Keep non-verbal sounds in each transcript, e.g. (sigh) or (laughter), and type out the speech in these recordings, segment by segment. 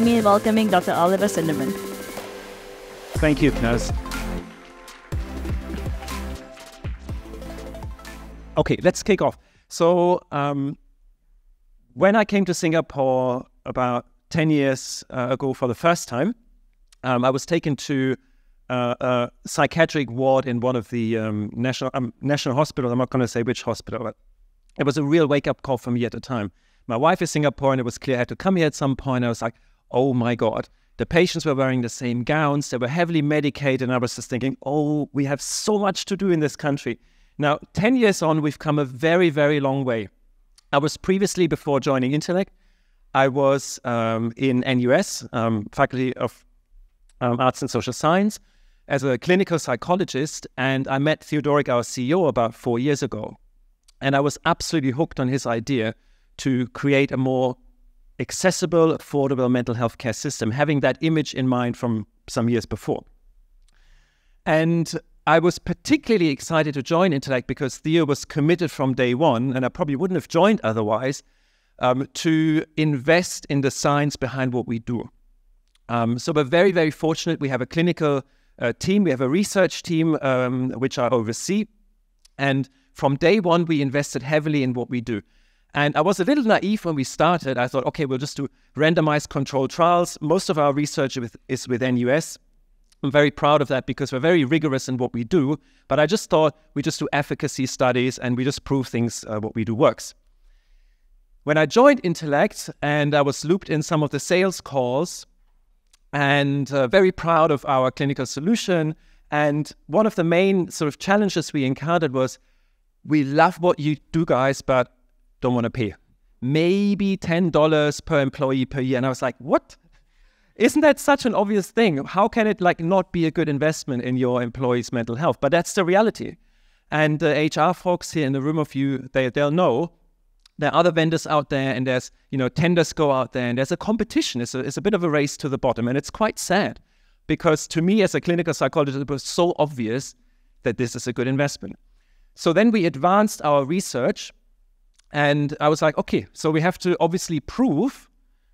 join me in welcoming Dr. Oliver Suendermann. Thank you, Knaz. Okay, let's kick off. So, um, when I came to Singapore about 10 years uh, ago for the first time, um, I was taken to uh, a psychiatric ward in one of the um, national um, national hospitals. I'm not going to say which hospital, but it was a real wake up call for me at the time. My wife is Singaporean. It was clear I had to come here at some point. I was like, oh my God. The patients were wearing the same gowns. They were heavily medicated. And I was just thinking, oh, we have so much to do in this country. Now, 10 years on, we've come a very, very long way. I was previously, before joining Intellect, I was um, in NUS, um, Faculty of um, Arts and Social Science, as a clinical psychologist. And I met Theodoric, our CEO, about four years ago. And I was absolutely hooked on his idea to create a more accessible, affordable mental health care system, having that image in mind from some years before. And I was particularly excited to join Intellect because Theo was committed from day one, and I probably wouldn't have joined otherwise, um, to invest in the science behind what we do. Um, so we're very, very fortunate. We have a clinical uh, team, we have a research team, um, which I oversee. And from day one, we invested heavily in what we do. And I was a little naive when we started. I thought, okay, we'll just do randomized controlled trials. Most of our research is with NUS. I'm very proud of that because we're very rigorous in what we do. But I just thought we just do efficacy studies and we just prove things, uh, what we do works. When I joined Intellect and I was looped in some of the sales calls and uh, very proud of our clinical solution. And one of the main sort of challenges we encountered was we love what you do, guys, but don't want to pay. Maybe $10 per employee per year. And I was like, what? Isn't that such an obvious thing? How can it like not be a good investment in your employees' mental health? But that's the reality. And the HR folks here in the room of you, they, they'll know there are other vendors out there and there's, you know, tenders go out there and there's a competition. It's a, it's a bit of a race to the bottom. And it's quite sad because to me as a clinical psychologist, it was so obvious that this is a good investment. So then we advanced our research and I was like, okay, so we have to obviously prove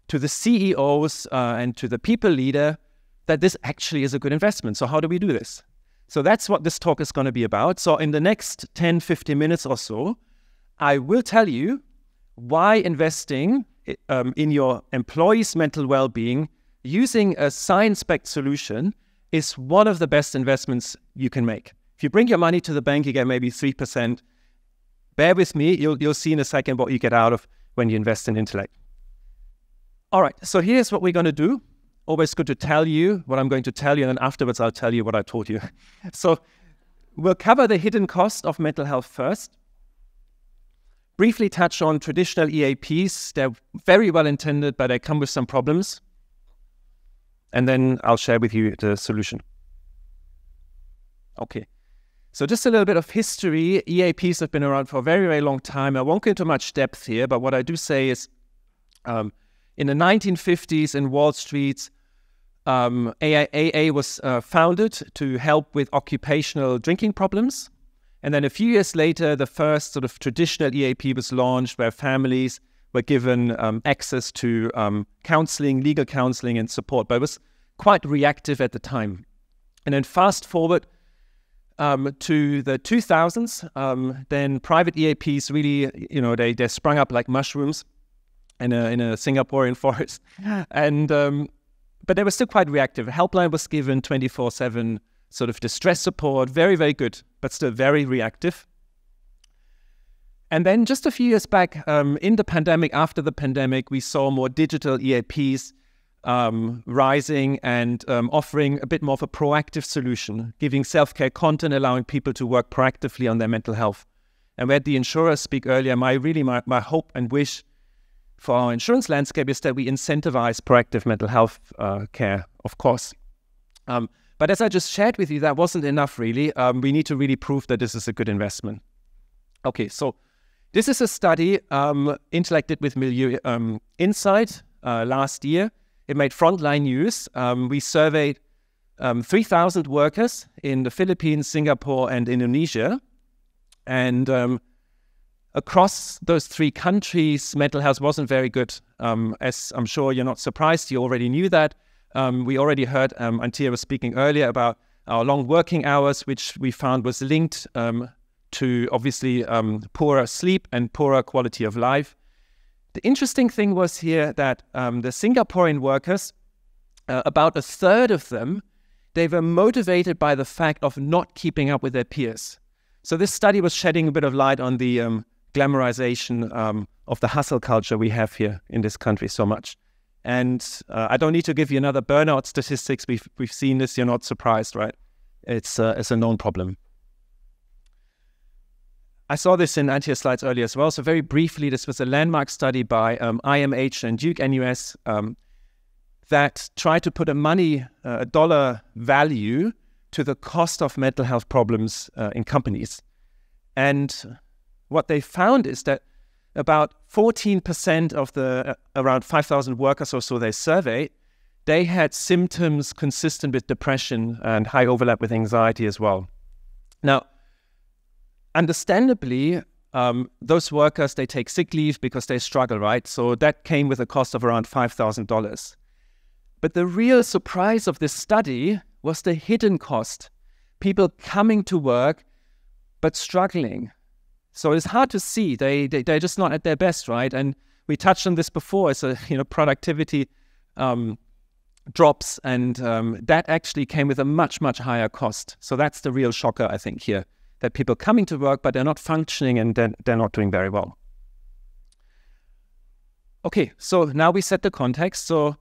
to the CEOs uh, and to the people leader that this actually is a good investment. So, how do we do this? So, that's what this talk is going to be about. So, in the next 10, 15 minutes or so, I will tell you why investing um, in your employees' mental well being using a science backed solution is one of the best investments you can make. If you bring your money to the bank, you get maybe 3%. Bear with me, you'll, you'll see in a second what you get out of when you invest in intellect. All right, so here's what we're going to do. Always good to tell you what I'm going to tell you, and then afterwards I'll tell you what I told you. (laughs) so we'll cover the hidden cost of mental health first. Briefly touch on traditional EAPs. They're very well intended, but they come with some problems. And then I'll share with you the solution. Okay. So just a little bit of history. EAPs have been around for a very, very long time. I won't go into much depth here, but what I do say is um, in the 1950s in Wall Street, um, AA was uh, founded to help with occupational drinking problems. And then a few years later, the first sort of traditional EAP was launched where families were given um, access to um, counseling, legal counseling, and support. But it was quite reactive at the time. And then fast forward um, to the 2000s, um, then private EAPs really, you know, they, they sprung up like mushrooms in a, in a Singaporean (laughs) forest. (laughs) And, um, but they were still quite reactive. Helpline was given 24 7 sort of distress support, very, very good, but still very reactive. And then just a few years back, um, in the pandemic, after the pandemic, we saw more digital EAPs um, rising and um, offering a bit more of a proactive solution, giving self care content, allowing people to work proactively on their mental health. And we had the insurers speak earlier. My really my, my hope and wish for our insurance landscape is that we incentivize proactive mental health uh, care, of course. Um, but as I just shared with you, that wasn't enough really. Um, we need to really prove that this is a good investment. Okay, so this is a study um, intellected with Milieu um, Insight uh, last year. It made frontline news. Um, we surveyed um, 3,000 workers in the Philippines, Singapore, and Indonesia. And um, across those three countries, mental health wasn't very good. Um, as I'm sure you're not surprised, you already knew that. Um, we already heard um, Antje was speaking earlier about our long working hours, which we found was linked um, to obviously poorer sleep and poorer quality of life. The interesting thing was here that um, the Singaporean workers, uh, about a third of them, they were motivated by the fact of not keeping up with their peers. So this study was shedding a bit of light on the um, glamorization um, of the hustle culture we have here in this country so much. And uh, I don't need to give you another burnout statistics. We've we've seen this. You're not surprised, right? It's uh, it's a known problem. I saw this in Antje's slides earlier as well. So very briefly, this was a landmark study by um, IMH and Duke NUS um, that tried to put a money, uh, a dollar value to the cost of mental health problems uh, in companies. And what they found is that about 14% of the uh, around 5,000 workers or so they surveyed, they had symptoms consistent with depression and high overlap with anxiety as well. Now, understandably, um, those workers they take sick leave because they struggle, right? So that came with a cost of around five thousand dollars. But the real surprise of this study was the hidden cost: people coming to work but struggling, so it's hard to see. They, they they're just not at their best, right? And we touched on this before. A (laughs) you know productivity um, drops, and um, that actually came with a much much higher cost. So that's the real shocker, I think, here that people coming to work but they're not functioning and they're, they're not doing very well. Okay, so now we set the context. So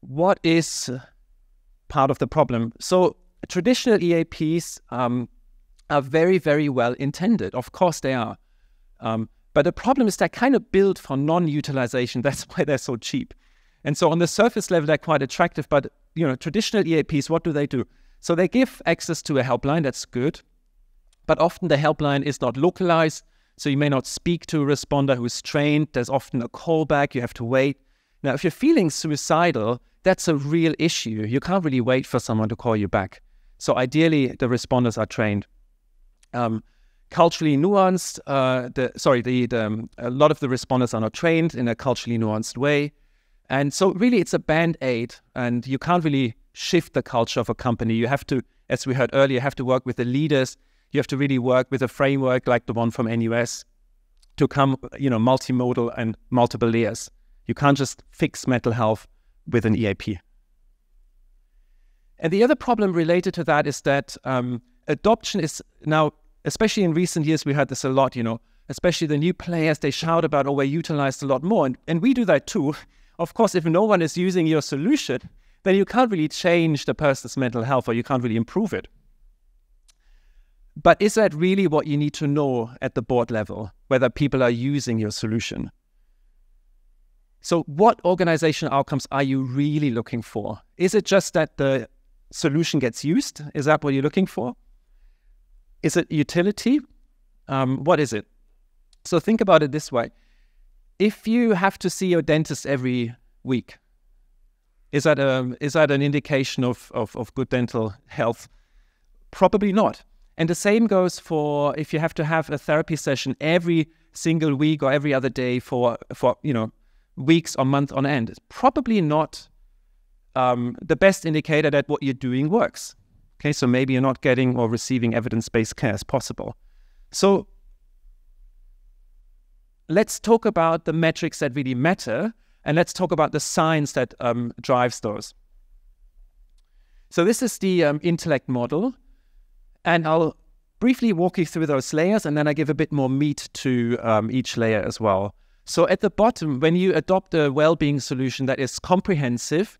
what is part of the problem? So traditional EAPs um, are very, very well intended. Of course, they are. Um, but the problem is they're kind of built for non-utilization. (laughs) That's why they're so cheap. And so on the surface level, they're quite attractive. But you know, traditional EAPs, what do they do? So they give access to a helpline. That's good. But often the helpline is not localized. So you may not speak to a responder who is trained. There's often a callback. You have to wait. Now, if you're feeling suicidal, that's a real issue. You can't really wait for someone to call you back. So ideally, the responders are trained um, culturally nuanced. Uh, the, sorry, the, the um, a lot of the responders are not trained in a culturally nuanced way, and so really it's a band aid, and you can't really shift the culture of a company. You have to, as we heard earlier, have to work with the leaders. You have to really work with a framework like the one from NUS to come, you know, multimodal and multiple layers. You can't just fix mental health with an EAP. And the other problem related to that is that um, adoption is now especially in recent years, we heard this a lot, you know, especially the new players, they shout about, oh, we're utilized a lot more. And, and we do that too. Of course, if no one is using your solution, then you can't really change the person's mental health or you can't really improve it. But is that really what you need to know at the board level, whether people are using your solution? So, what organizational outcomes are you really looking for? Is it just that the solution gets used? Is that what you're looking for? Is it utility? Um, what is it? So think about it this way. If you have to see your dentist every week, is that, a, is that an indication of, of, of good dental health? Probably not. And the same goes for if you have to have a therapy session every single week or every other day for, for you know, weeks or months on end. It's probably not um, the best indicator that what you're doing works. Okay, so maybe you're not getting or receiving evidence based care as possible. So let's talk about the metrics that really matter and let's talk about the science that um, drives those. So this is the um, intellect model, and I'll briefly walk you through those layers and then I give a bit more meat to um, each layer as well. So at the bottom, when you adopt a well-being solution that is comprehensive,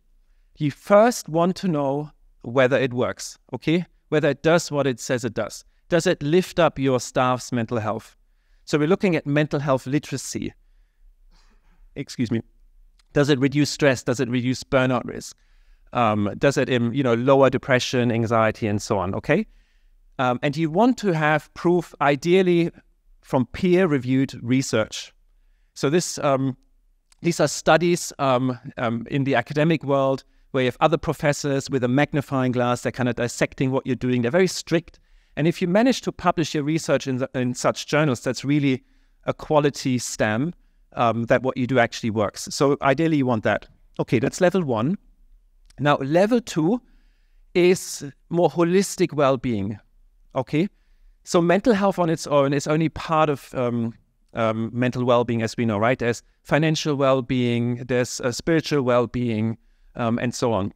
you first want to know whether it works, okay? Whether it does what it says it does. Does it lift up your staff's mental health? So we're looking at mental health literacy. Excuse me. Does it reduce stress? Does it reduce burnout risk? Um, does it, um, you know, lower depression, anxiety, and so on? Okay, um, and you want to have proof, ideally, from peer-reviewed research. So this, um, these are studies um, um, in the academic world where you have other professors with a magnifying glass, they're kind of dissecting what you're doing. They're very strict. And if you manage to publish your research in, the, in such journals, that's really a quality stamp um, that what you do actually works. So ideally, you want that. Okay, that's level one. Now, level two is more holistic well-being. Okay, so mental health on its own is only part of um, um, mental well-being, as we know, right? There's financial well-being, there's uh, spiritual well-being, um, and so on.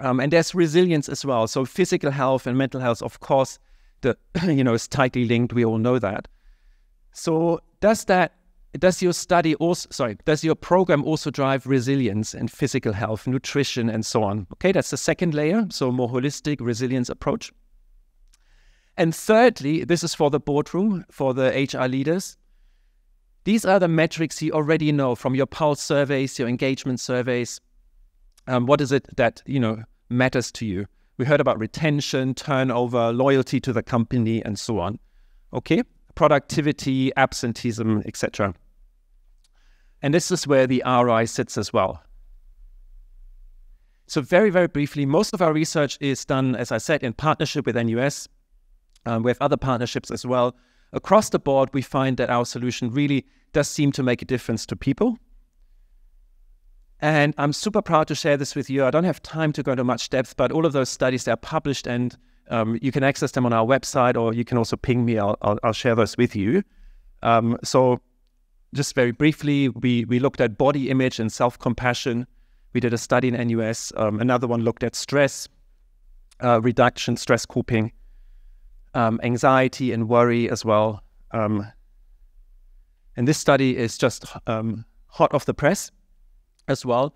Um, and there's resilience as well. So physical health and mental health, of course, the (clears throat) you know is tightly linked. We all know that. So does that does your study also sorry does your program also drive resilience and physical health, nutrition, and so on? Okay, that's the second layer. So more holistic resilience approach. And thirdly, this is for the boardroom, for the HR leaders. These are the metrics you already know from your pulse surveys, your engagement surveys. Um, what is it that you know matters to you? We heard about retention, turnover, loyalty to the company, and so on. Okay, productivity, absenteeism, etc. And this is where the RI sits as well. So, very, very briefly, most of our research is done, as I said, in partnership with NUS. Um, we have other partnerships as well. Across the board, we find that our solution really does seem to make a difference to people. And I'm super proud to share this with you. I don't have time to go into much depth, but all of those studies are published and um, you can access them on our website or you can also ping me. I'll, I'll, I'll share those with you. Um, so, just very briefly, we, we looked at body image and self compassion. We did a study in NUS. Um, another one looked at stress uh, reduction, stress coping, um, anxiety and worry as well. Um, and this study is just um, hot off the press as well.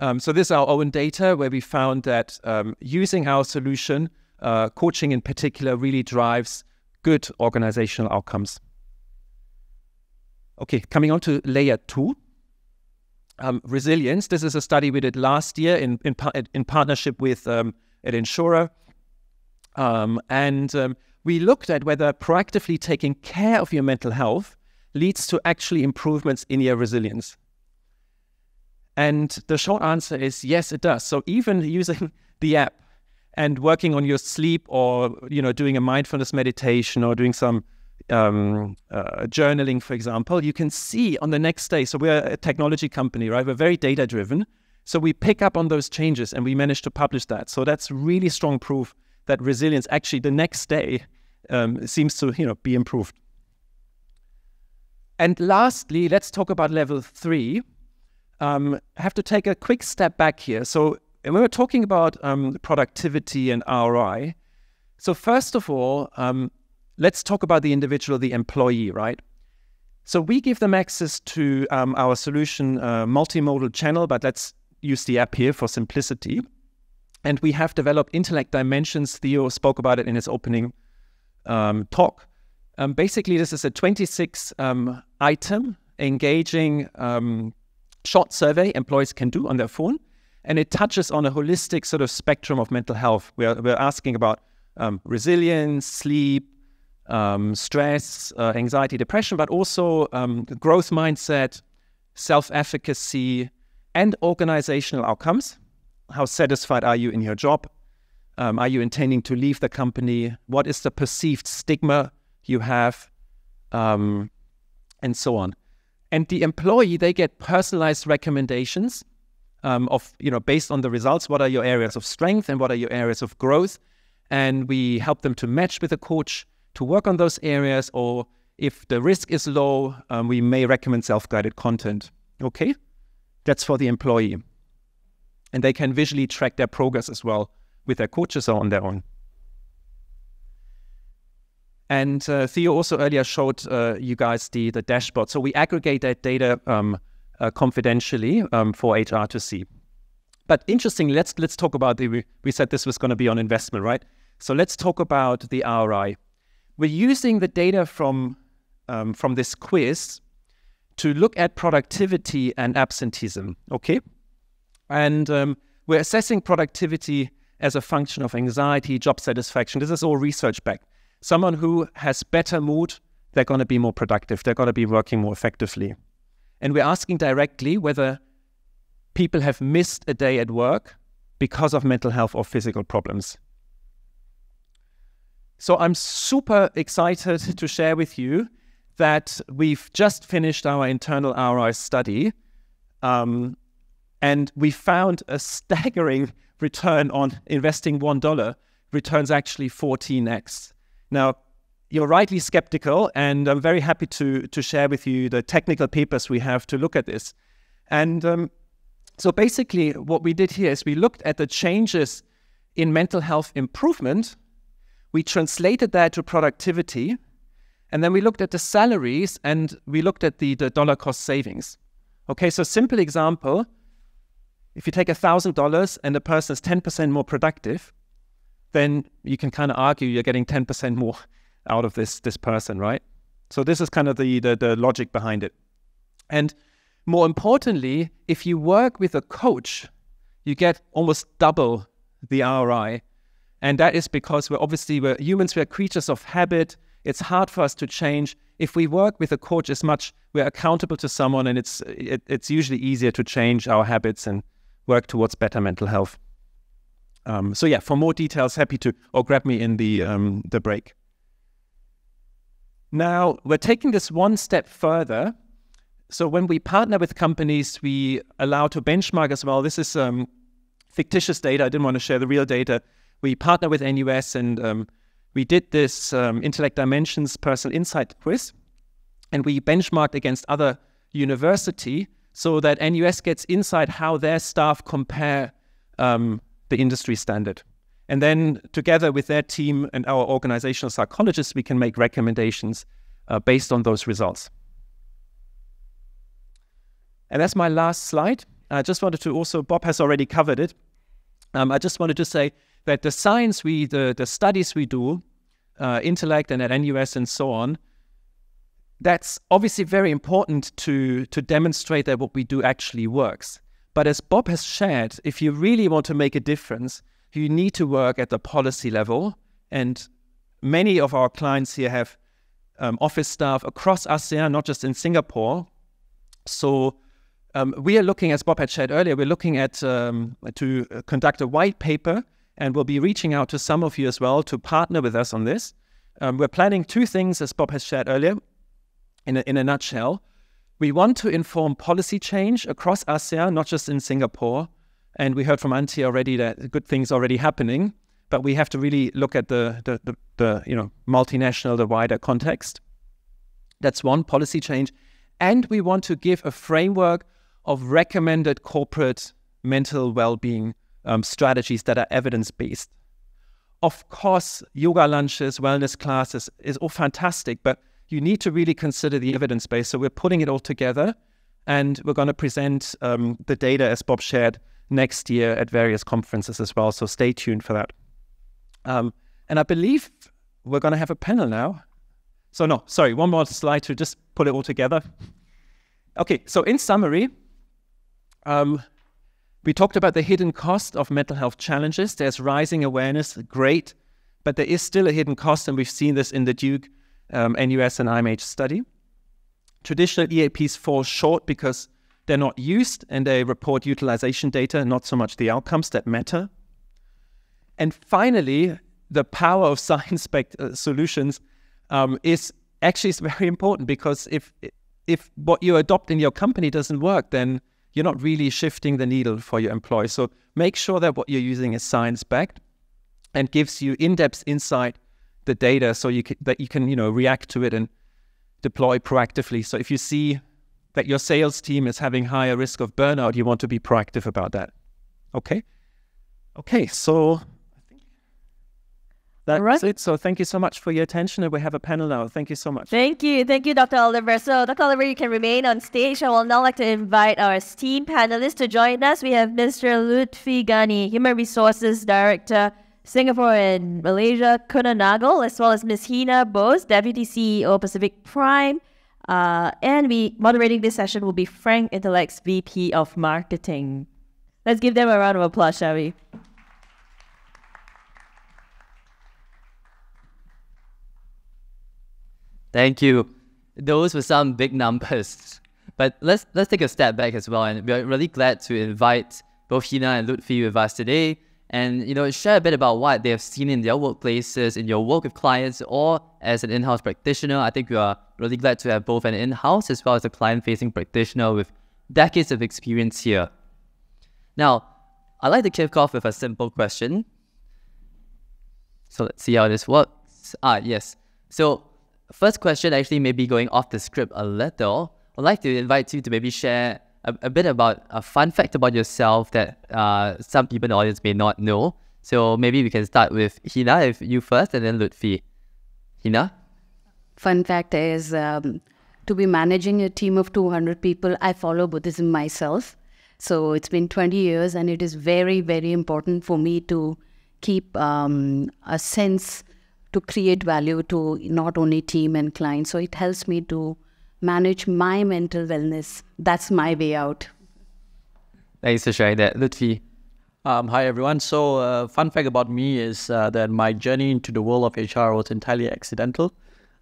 Um, so this is our own data where we found that um, using our solution, uh, coaching in particular, really drives good organizational outcomes. Okay, coming on to layer two. Um, resilience. This is a study we did last year in in, in partnership with an insurer, and we looked at whether proactively taking care of your mental health leads to actually improvements in your resilience. And the short answer is yes, it does. So even using (laughs) the app and working on your sleep or you know doing a mindfulness meditation or doing some um, uh, journaling, for example, you can see on the next day. So we're a technology company, right? We're very data driven. So we pick up on those changes and we manage to publish that. So that's really strong proof that resilience actually the next day um, seems to you know be improved. And lastly, let's talk about level three. Um, I have to take a quick step back here. So when we're talking about um, productivity and ROI, so first of all, um, let's talk about the individual, the employee, right? So we give them access to um, our solution uh, multimodal channel, but let's use the app here for simplicity. And we have developed intellect dimensions. Theo spoke about it in his opening um, talk. Um, basically, this is a 26 um, item engaging um, short survey employees can do on their phone. And it touches on a holistic sort of spectrum of mental health. We're, we're asking about um, resilience, sleep, um, stress, uh, anxiety, depression, but also growth mindset, self efficacy, and organizational outcomes. How satisfied are you in your job? Um, are you intending to leave the company? What is the perceived stigma you have? Um, and so on. And the employee, they get personalized recommendations um, of, you know, based on the results. What are your areas of strength and what are your areas of growth? And we help them to match with a coach to work on those areas. Or if the risk is low, um, we may recommend self guided content. Okay? That's for the employee. And they can visually track their progress as well with their coaches or on their own. And uh, Theo also earlier showed uh, you guys the, the dashboard. So we aggregate that data um, uh, confidentially um, for HR to see. But interestingly, let's let's talk about the. We, said this was going to be on investment, right? So let's talk about the ROI. We're using the data from um, from this quiz to look at productivity and absenteeism. Okay, and um, we're assessing productivity as a function of anxiety, job satisfaction. This is all research backed. Someone who has better mood, they're going to be more productive, they're going to be working more effectively. And we're asking directly whether people have missed a day at work because of mental health or physical problems. So I'm super excited to share with you that we've just finished our internal ROI study, um, and we found a (laughs) staggering return on investing one dollar returns actually 14x. Now, you're rightly skeptical, and I'm very happy to to share with you the technical papers we have to look at this. And um, so, basically, what we did here is we looked at the changes in mental health improvement. We translated that to productivity, and then we looked at the salaries and we looked at the, the dollar cost savings. Okay, so simple example if you take $1,000 and the person is 10% more productive, then you can kind of argue you're getting 10% more (laughs) out of this, this person, right? So this is kind of the, the, the logic behind it. And more importantly, if you work with a coach, you get almost double the ROI. And that is because we're obviously we're humans, we're creatures of habit. It's hard for us to change. If we work with a coach as much, we're accountable to someone, and it's it, it's usually easier to change our habits and work towards better mental health. Um, so yeah, for more details, happy to or grab me in the um, the break. Now we're taking this one step further. So when we partner with companies, we allow to benchmark as well. This is um, fictitious data. I didn't want to share the real data. We partner with NUS and um, we did this um, Intellect Dimensions Personal Insight quiz, and we benchmarked against other university so that NUS gets insight how their staff compare um, the industry standard. And then together with their team and our organizational psychologists, we can make recommendations uh, based on those results. And that's my last slide. I just wanted to also, Bob has already covered it. Um, I just wanted to say that the science we, the, the studies we do, uh, Intellect and at NUS and so on, that's obviously very important to, to demonstrate that what we do actually works. But as Bob has shared, if you really want to make a difference, you need to work at the policy level. And many of our clients here have um, office staff across ASEAN, not just in Singapore. So um, we are looking, as Bob had shared earlier, we're looking at um, to conduct a white paper, and we'll be reaching out to some of you as well to partner with us on this. Um, we're planning two things, as Bob has shared earlier. In a, in a nutshell, we want to inform policy change across ASEAN, not just in Singapore. And we heard from Antti already that good things are already happening, but we have to really look at the, the, the, the you know multinational, the wider context. That's one policy change. And we want to give a framework of recommended corporate mental well-being um, strategies that are evidence-based. Of course, yoga lunches, wellness classes is all fantastic, but you need to really consider the evidence base. So we're putting it all together, and we're going to present um, the data as Bob shared next year at various conferences as well. So stay tuned for that. Um, and I believe we're going to have a panel now. So no, sorry, one more slide to just put it all together. Okay, so in summary, um, we talked about the hidden cost of mental health challenges. There's rising awareness, great, but there is still a hidden cost, and we've seen this in the Duke, um, NUS, and IMH study. Traditional EAPs fall short because they're not used and they report utilization data, not so much the outcomes that matter. And finally, the power of (laughs) science-backed uh, solutions um, is actually is very important because if if what you adopt in your company doesn't work, then you're not really shifting the needle for your employees. So make sure that what you're using is science backed and gives you in-depth insight the data so you can, that you can you know react to it and deploy proactively. So if you see that your sales team is having higher risk of burnout, you want to be proactive about that. Okay? Okay, so that's right. it. So thank you so much for your attention. And we have a panel now. Thank you so much. Thank you. Thank you, Dr. Oliver. So, Dr. Oliver, you can remain on stage. I will now like to invite our esteemed panelists to join us. We have Mr. Lutfi Ghani, Human Resources Director, Singapore and Malaysia, Kuehne Nagel, as well as Ms. Hina Bose, Deputy CEO, Pacific Prime. Uh, and we moderating this session will be Frank Intellect's VP of Marketing. Let's give them a round of applause, shall we? Thank you. Those were some big numbers. But let's let's take a step back as well, and we're really glad to invite both Hina and Lutfi with us today. And you know share a bit about what they have seen in their workplaces, in your work with clients, or as an in-house practitioner. I think we are really glad to have both an in-house as well as a client-facing practitioner with decades of experience here. Now, I'd like to kick off with a simple question. So let's see how this works. Ah, yes. So first question, actually, maybe going off the script a little. I'd like to invite you to maybe share a, a bit about a fun fact about yourself that uh, some people in the audience may not know. So maybe we can start with Hina, if you first, and then Lutfi. Hina? Fun fact is um, to be managing a team of 200 people, I follow Buddhism myself. So it's been 20 years, and it is very, very important for me to keep um, a sense to create value to not only team and clients. So it helps me to manage my mental wellness. That's my way out. Thanks for sharing that. Lutfi. Um, hi, everyone. So, uh, fun fact about me is uh, that my journey into the world of HR was entirely accidental.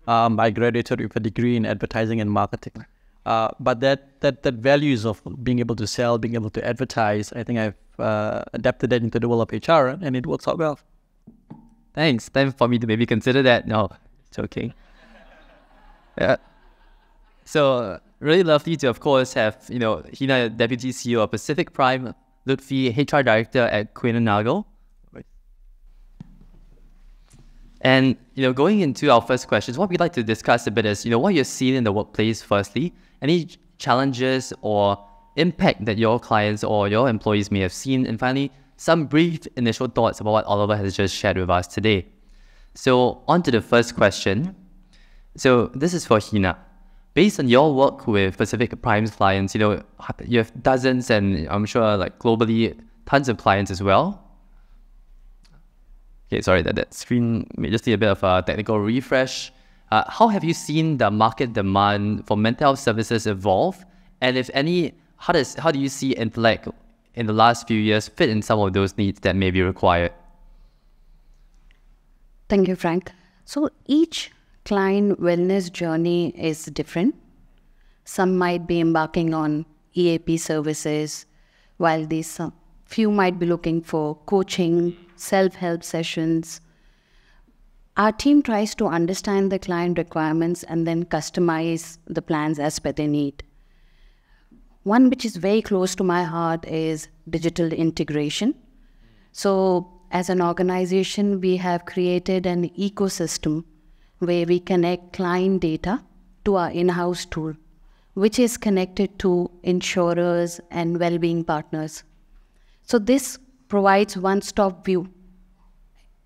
Um, I graduated with a degree in advertising and marketing. Uh, but that, that, that values of being able to sell, being able to advertise, I think I've uh, adapted that into the world of HR and it works out well. Thanks. Time for me to maybe consider that. No, it's okay. Yeah. So really lovely to, of course, have you know Hina, Deputy CEO of Pacific Prime, Lutfi, HR Director at Kuehne and Nagel. And you know, going into our first questions, what we'd like to discuss a bit is you know what you're seeing in the workplace. Firstly, any challenges or impact that your clients or your employees may have seen, and finally, some brief initial thoughts about what Oliver has just shared with us today. So, on to the first question. So, this is for Hina based on your work with Pacific Prime's clients, you know, you have dozens and I'm sure like globally tons of clients as well. Okay, sorry that that screen may just need a bit of a technical refresh. Uh, how have you seen the market demand for mental health services evolve? And if any, how does how do you see Intellect in the last few years fit in some of those needs that may be required? Thank you, Frank. So each client wellness journey is different. Some might be embarking on EAP services, while these uh, few might be looking for coaching, self help sessions. Our team tries to understand the client requirements and then customize the plans as per their need. One which is very close to my heart is digital integration. So, as an organization, we have created an ecosystem where we connect client data to our in-house tool, which is connected to insurers and well-being partners. So this provides one-stop view.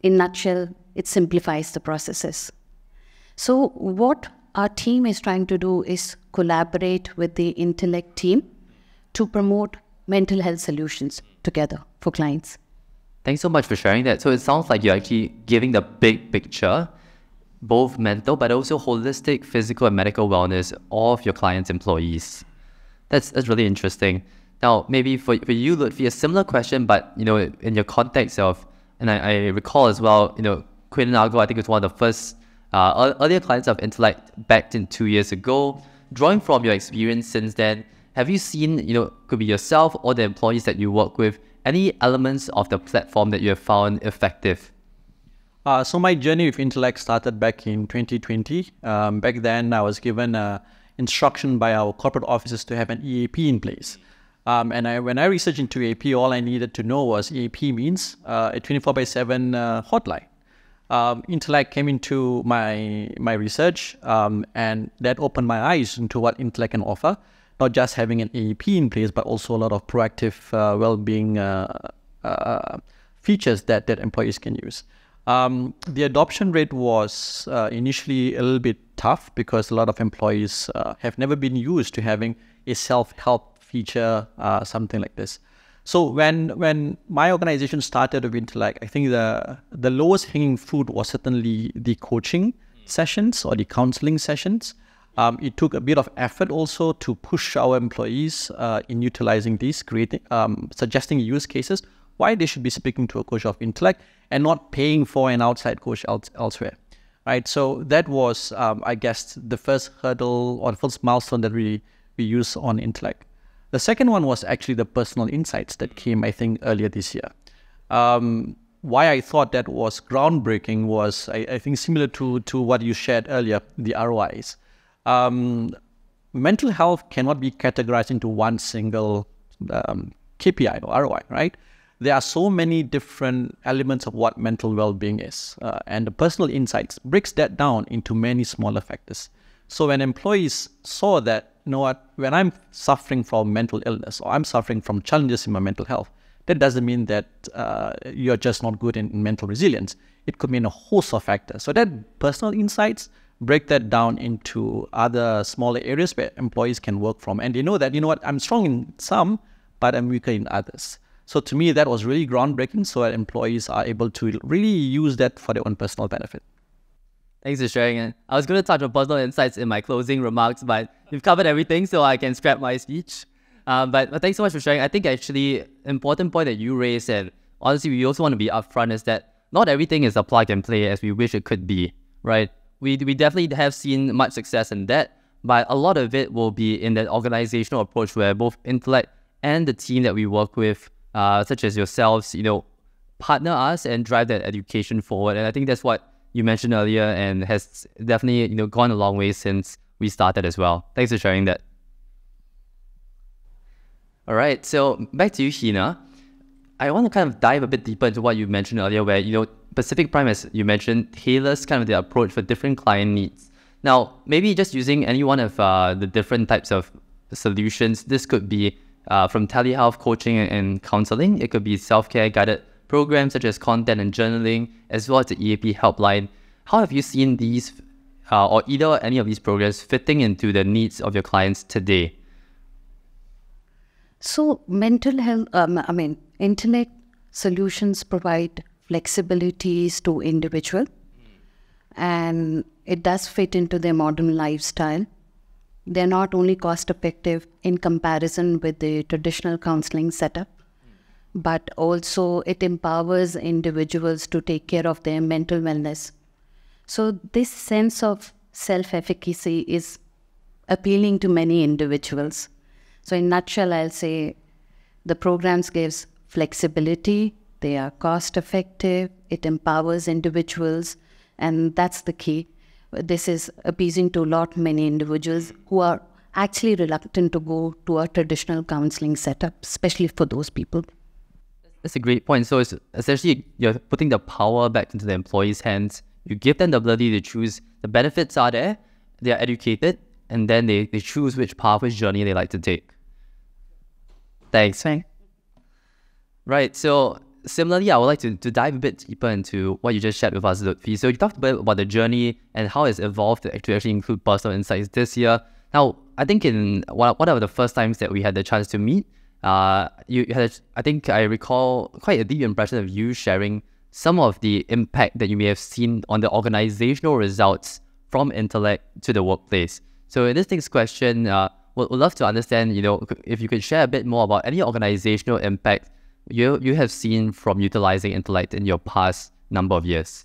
In nutshell, it simplifies the processes. So what our team is trying to do is collaborate with the Intellect team to promote mental health solutions together for clients. Thanks so much for sharing that. So it sounds like you're actually giving the big picture both mental but also holistic physical and medical wellness of your clients' employees. That's that's really interesting. Now, maybe for, for you, Lutfi, a similar question, but you know, in your context of, and I, I recall as well, you know, Kuehne Nagel, I think was one of the first uh, earlier clients of Intellect back in two years ago. Drawing from your experience since then, have you seen, you know, could be yourself or the employees that you work with, any elements of the platform that you have found effective? Uh, so my journey with Intellect started back in 2020. Um, back then, I was given uh, instruction by our corporate offices to have an EAP in place. Um, and I, when I researched into EAP, all I needed to know was EAP means uh, a 24 by 7 uh, hotline. Um, Intellect came into my my research, um, and that opened my eyes into what Intellect can offer. Not just having an EAP in place, but also a lot of proactive uh, well-being uh, features that that employees can use. Um, the adoption rate was uh, initially a little bit tough because a lot of employees uh, have never been used to having a self-help feature, uh, something like this. So when when my organization started with Intellect, I think the the lowest hanging fruit was certainly the coaching sessions or the counseling sessions. Um, it took a bit of effort also to push our employees uh, in utilizing these, creating, um, suggesting use cases why they should be speaking to a coach of intellect and not paying for an outside coach elsewhere right so that was um, i guess the first hurdle or the first milestone that we we use on intellect the second one was actually the personal insights that came i think earlier this year Um, why I thought that was groundbreaking was, I, I, think, similar to, to what you shared earlier, the ROIs. Um, mental health cannot be categorized into one single um, KPI or ROI, right? There are so many different elements of what mental well-being is, uh, and the personal insights breaks that down into many smaller factors. So when employees saw that, you know what, when I'm suffering from mental illness or I'm suffering from challenges in my mental health, that doesn't mean that uh, you're just not good in, in mental resilience. It could mean a host of factors. So that personal insights break that down into other smaller areas where employees can work from. And they know that, you know what, I'm strong in some, but I'm weaker in others. So to me, that was really groundbreaking so that employees are able to really use that for their own personal benefit. Thanks for sharing it. I was going to touch on personal insights in my closing remarks, but you've covered everything, so I can scrap my speech. Um, but, but thanks so much for sharing. I think actually important point that you raised, and honestly, we also want to be upfront, is that not everything is a plug and play as we wish it could be, right? We, we definitely have seen much success in that, but a lot of it will be in that organizational approach where both intellect and the team that we work with, uh, such as yourselves, you know, partner us and drive that education forward. And I think that's what you mentioned earlier and has definitely, you know, gone a long way since we started as well. Thanks for sharing that. All right, so back to you, Hina. I want to kind of dive a bit deeper into what you mentioned earlier, where you know Pacific Prime, as you mentioned, tailors kind of the approach for different client needs. Now, maybe just using any one of uh, the different types of solutions. This could be uh, from telehealth coaching and counseling. It could be self-care guided programs such as content and journaling, as well as the EAP helpline. How have you seen these, uh, or either any of these programs fitting into the needs of your clients today? So, mental health, um, I mean, internet solutions provide flexibilities to individual, and it does fit into their modern lifestyle. They're not only cost effective in comparison with the traditional counseling setup, but also it empowers individuals to take care of their mental wellness. So, this sense of self efficacy is appealing to many individuals. So, in nutshell, I'll say the programs gives flexibility, they are cost effective, it empowers individuals, and that's the key this is appeasing to a lot many individuals who are actually reluctant to go to a traditional counseling setup, especially for those people. That's a great point. So it's essentially you're putting the power back into the employee's hands. You give them the ability to choose. The benefits are there. They are educated, and then they, they choose which path, which journey they like to take. Thanks. Thanks. Right. So similarly, I would like to, to dive a bit deeper into what you just shared with us, Lutfi. So you talked a bit about the journey and how it's evolved to actually include personal insights this year. Now, I think in one, one of the first times that we had the chance to meet, uh, you had, a, I think I recall quite a deep impression of you sharing some of the impact that you may have seen on the organizational results from intellect to the workplace. So in this next question, uh, we'd, we'd love to understand, you know, if you could share a bit more about any organizational impact you you have seen from utilizing intellect in your past number of years?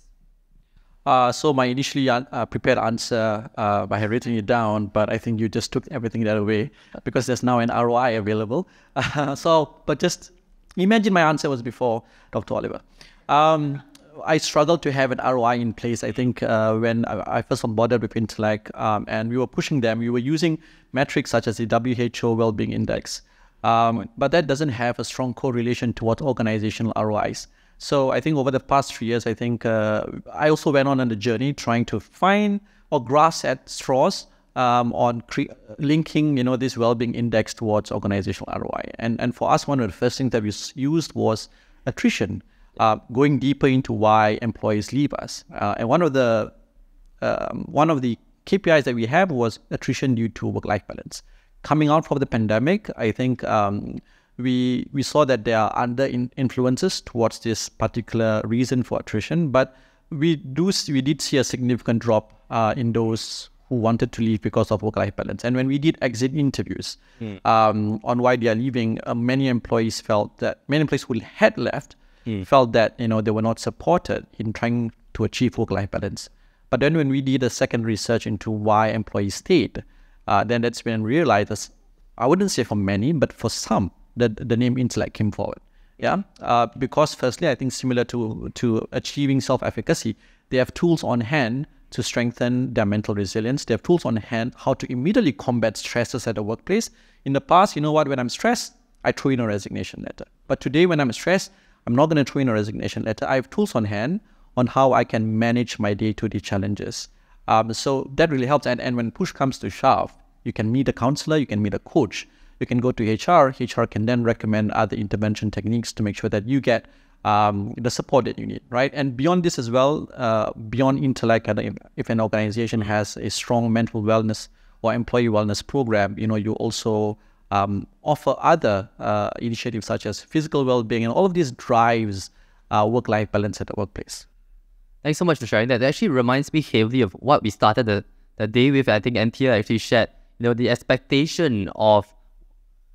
Uh, so my initially uh, prepared answer, uh, I had written it down, but I think you just took everything that away because there's now an ROI available. (laughs) so, but just imagine my answer was before Dr. Oliver. Um, I struggled to have an ROI in place. I think uh, when I, first onboarded with Intellect um, and we were pushing them, we were using metrics such as the WHO Wellbeing Index. Um, but that doesn't have a strong correlation towards organizational ROIs. So I think over the past three years, I think uh, I also went on the journey trying to find or grasp at straws um, on linking, you know, this well-being index towards organizational ROI. And and for us, one of the first things that we used was attrition, uh, going deeper into why employees leave us. Uh, and one of the um, one of the KPIs that we have was attrition due to work-life balance coming out from the pandemic, I think um, we we saw that there are under in influences towards this particular reason for attrition, but we do we did see a significant drop uh, in those who wanted to leave because of work-life balance. And when we did exit interviews mm. um, on why they are leaving, uh, many employees felt that many employees who had left mm. felt that you know they were not supported in trying to achieve work-life balance. But then when we did a second research into why employees stayed, uh, then that's when I realized, I wouldn't say for many, but for some, the, the name intellect came forward. Yeah, uh, because firstly, I think similar to to achieving self-efficacy, they have tools on hand to strengthen their mental resilience. They have tools on hand how to immediately combat stresses at the workplace. In the past, you know what? When I'm stressed, I throw in a resignation letter. But today, when I'm stressed, I'm not going to throw in a resignation letter. I have tools on hand on how I can manage my day-to-day challenges. Um, so that really helps. And, and when push comes to shove, you can meet a counselor, you can meet a coach, you can go to HR. HR can then recommend other intervention techniques to make sure that you get um, the support that you need, right? And beyond this as well, uh, beyond intellect, if an organization has a strong mental wellness or employee wellness program, you know, you also um, offer other uh, initiatives such as physical well-being, and all of these drives uh, work-life balance at the workplace. Thanks so much for sharing that. That actually reminds me heavily of what we started the, the day with. I think Anthea actually shared, you know, the expectation of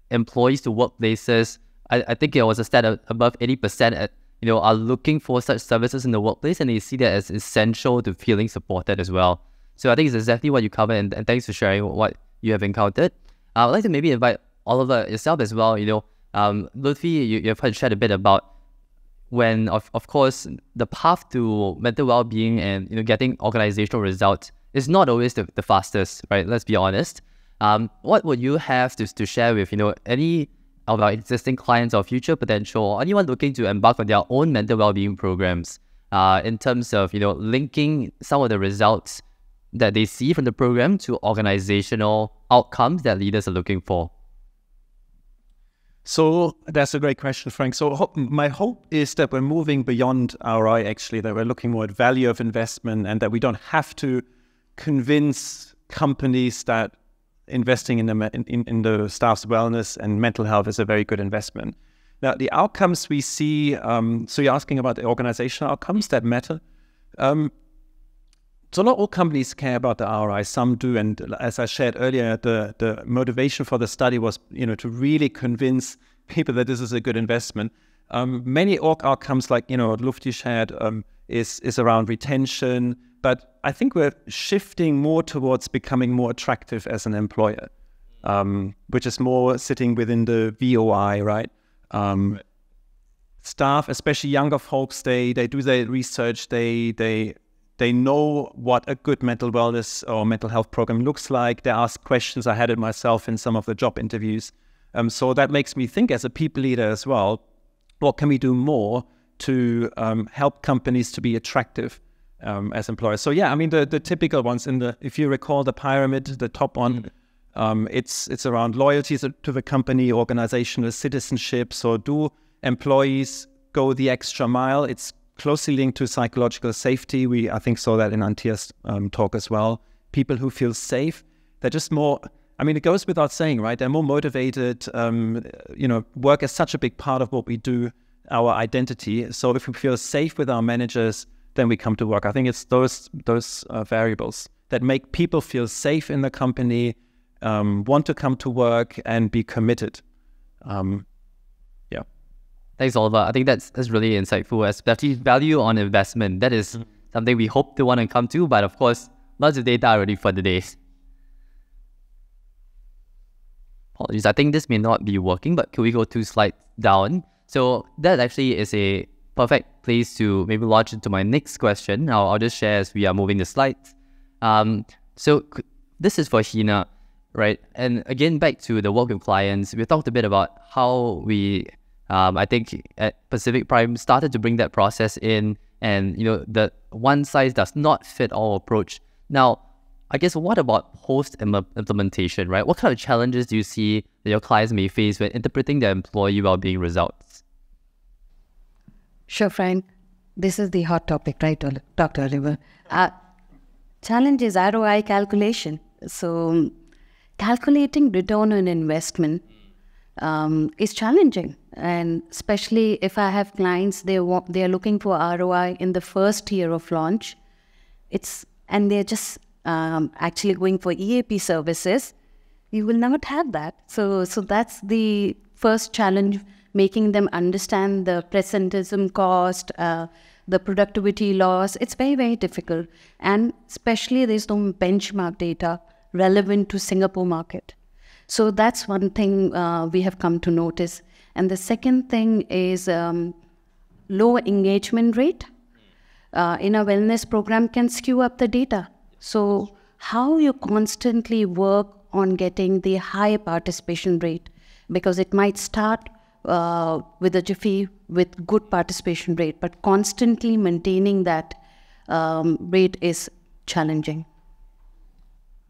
employees to workplaces I, I think it was a stat of above 80% at, you know, are looking for such services in the workplace and they see that as essential to feeling supported as well. So I think it's exactly what you covered and, and thanks for sharing what you have encountered. Uh, I'd like to maybe invite Oliver yourself as well. You know, um, Lutfi, you, you've shared a bit about when, of, of course, the path to mental well-being and, you know, getting organizational results is not always the, the fastest, right? Let's be honest. Um, what would you have to, to share with, you know, any of our existing clients or future potential or anyone looking to embark on their own mental well-being programs uh, in terms of you know linking some of the results that they see from the program to organizational outcomes that leaders are looking for so that's a great question, Frank. So my hope is that we're moving beyond ROI, actually, that we're looking more at value of investment and that we don't have to convince companies that investing in the in, in the staff's wellness and mental health is a very good investment. Now, the outcomes we see. Um, so you're asking about the organizational outcomes that matter. Um, so not all companies care about the ROI. Some do, and as I shared earlier, the the motivation for the study was, you know, to really convince people that this is a good investment. Um, many org outcomes, like you know, Lutfi shared, um, is is around retention, but I think we're shifting more towards becoming more attractive as an employer, um, which is more sitting within the VOI, right? Um, staff, especially younger folks, they they do their research. They they they know what a good mental wellness or mental health program looks like. They ask questions. I had it myself in some of the job interviews. Um, so that makes me think as a people leader as well, what can we do more to um, help companies to be attractive um, as employers. So yeah, I mean the the typical ones in the if you recall the pyramid, the top one, mm. um, it's it's around loyalty to the company, organizational citizenship. So do employees go the extra mile? It's closely linked to psychological safety. We I think saw that in Anthea's um, talk as well. People who feel safe, they're just more. I mean, it goes without saying, right? They're more motivated. Um, you know, work is such a big part of what we do, our identity. So if we feel safe with our managers, then we come to work. I think it's those those uh, variables that make people feel safe in the company, um, want to come to work, and be committed. Thanks, Oliver. I think that's that's really insightful. Especially value on investment. That is mm-hmm. something we hope to want to come to, but of course, lots of data already for the days. Apologies. I think this may not be working, but can we go two slides down? So that actually is a perfect place to maybe launch into my next question. I'll, I'll just share as we are moving the slides. Um, so this is for Hina, right? And again, back to the work with clients, we talked a bit about how we, um, I think at Pacific Prime started to bring that process in and, you know, the one size does not fit all approach. Now, I guess what about post implementation, right? What kind of challenges do you see that your clients may face when interpreting their employee well-being results? Sure, Frank. This is the hot topic, right, Dr. Oliver? Uh, challenge is ROI calculation. So, calculating return on investment um, is challenging, and especially if I have clients they want, they are looking for ROI in the first year of launch. It's and they're just um, actually going for EAP services. You will not have that. So, so that's the first challenge making them understand the presenteeism cost, uh, the productivity loss. It's very, very difficult. And especially there's no benchmark data relevant to Singapore market. So that's one thing uh, we have come to notice. And the second thing is um, low engagement rate uh, in a wellness program can skew up the data. So, how you constantly work on getting the high participation rate because it might start uh, with a jiffy with good participation rate, but constantly maintaining that um, rate is challenging.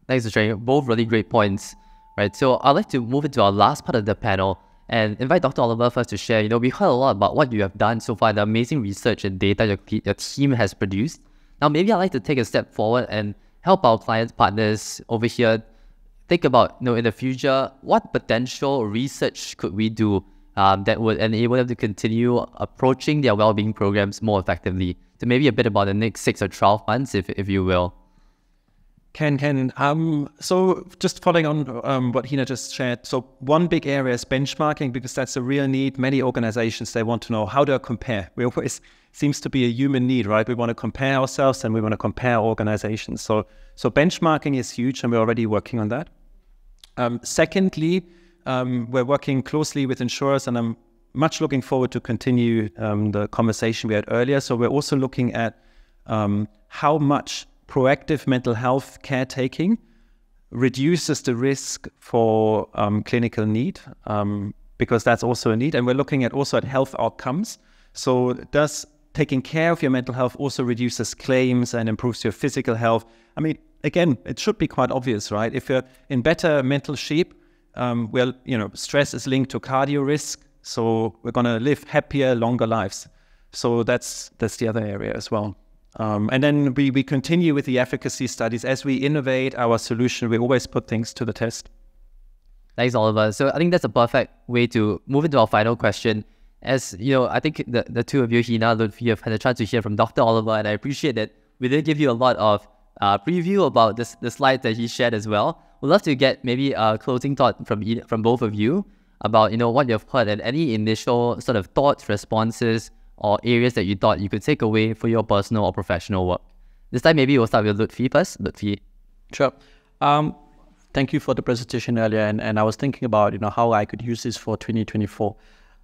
Thanks for. Both really great points, right? So I'd like to move into our last part of the panel and invite Dr. Oliver first to share. You know, we heard a lot about what you have done so far, the amazing research and data your, your team has produced. Now, maybe I'd like to take a step forward and help our clients, partners over here think about, you know, in the future, what potential research could we do um, that would enable them to continue approaching their well-being programs more effectively? So maybe a bit about the next six or 12 months, if, if you will. Ken, Ken. Um, so just following on um, what Hina just shared. So one big area is benchmarking because that's a real need. Many organizations they want to know how do I compare. We always seems to be a human need, right? We want to compare ourselves and we want to compare organizations. So so benchmarking is huge, and we're already working on that. Um, secondly, um, we're working closely with insurers, and I'm much looking forward to continue um, the conversation we had earlier. So we're also looking at um, how much proactive mental health caretaking reduces the risk for um, clinical need um, because that's also a need. And we're looking at also at health outcomes. So does taking care of your mental health also reduces claims and improves your physical health? I mean, again, it should be quite obvious, right? If you're in better mental shape, um, well, you know, stress is linked to cardio risk. So we're going to live happier, longer lives. So that's that's the other area as well. Um, and then we, we continue with the efficacy studies. As we innovate our solution, we always put things to the test. Thanks, Oliver. So I think that's a perfect way to move into our final question. As you know, I think the, the two of you, Hina, Lutfi, have had a chance to hear from Dr. Oliver, and I appreciate that we did give you a lot of uh, preview about this, the slides that he shared as well. We'd love to get maybe a closing thought from from both of you about you know what you've heard and any initial sort of thoughts, responses, or areas that you thought you could take away for your personal or professional work. This time, maybe we'll start with Lutfi first. Lutfi. Sure. Um, thank you for the presentation earlier, and, and I was thinking about you know how I could use this for 2024.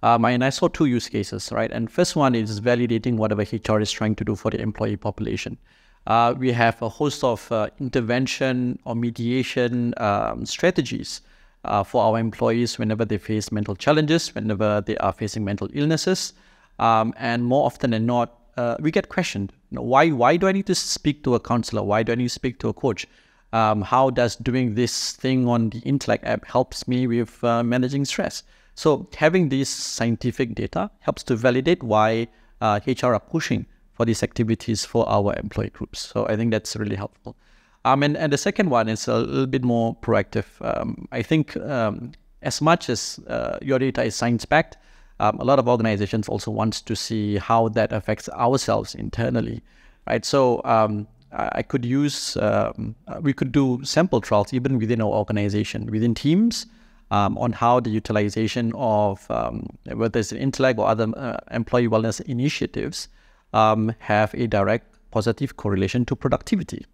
Um, and I saw two use cases, right? And first one is validating whatever HR is trying to do for the employee population. Uh, we have a host of uh, intervention or mediation um, strategies uh, for our employees whenever they face mental challenges, whenever they are facing mental illnesses. Um, and more often than not, uh, we get questioned. You know, why why do I need to speak to a counselor? Why do I need to speak to a coach? Um, how does doing this thing on the Intellect app helps me with uh, managing stress? So having this scientific data helps to validate why uh, HR are pushing for these activities for our employee groups. So I think that's really helpful. Um, and, and the second one is a little bit more proactive. Um, I think um, as much as uh, your data is science-backed, um, a lot of organizations also want to see how that affects ourselves internally, right? So um, I could use, um, uh, we could do sample trials even within our organization, within teams, um, on how the utilization of um, whether it's intellect or other uh, employee wellness initiatives um, have a direct positive correlation to productivity.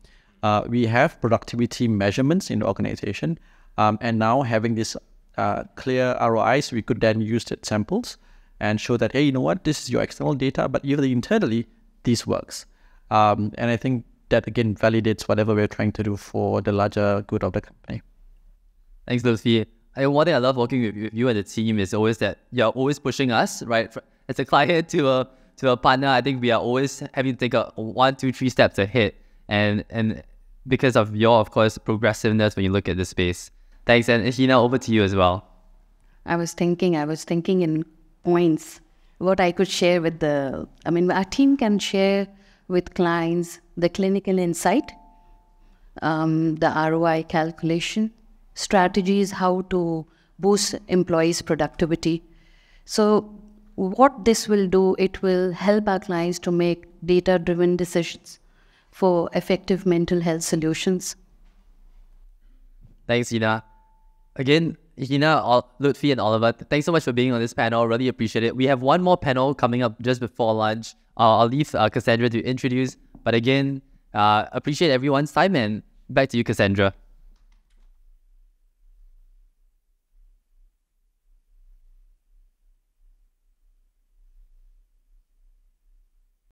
Uh, we have productivity measurements in the organization, and now having this uh, clear ROIs, we could then use that samples and show that, hey, you know what, this is your external data, but even internally, this works. Um, and I think that again validates whatever we're trying to do for the larger good of the company. Thanks, Lutfi. I one thing I love working with you and the team is always that you're always pushing us, right? As a client to a to a partner, I think we are always having to take a one, two, three steps ahead. And and because of your, of course, progressiveness when you look at the space. Thanks. And Hina, over to you as well. I was thinking, I was thinking in points what I could share with the, I mean, our team can share with clients the clinical insight, um, the ROI calculation, strategies how to boost employees' productivity. So, what this will do, it will help our clients to make data driven decisions for effective mental health solutions. Thanks, Hina again, Hina, Lutfi, and Oliver, thanks so much for being on this panel. Really appreciate it. We have one more panel coming up just before lunch. Uh, I'll leave uh, Cassandra to introduce. But again, uh, appreciate everyone's time and back to you, Cassandra.